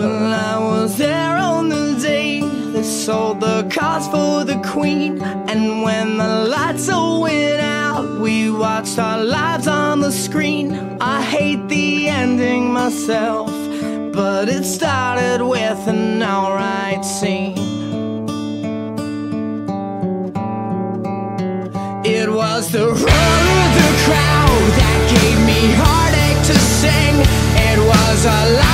When I was there on the day they sold the cars for the Queen, and when the lights all went out, we watched our lives on the screen. I hate the ending myself, but it started with an alright scene. It was the roar of the crowd that gave me heartache to sing. It was a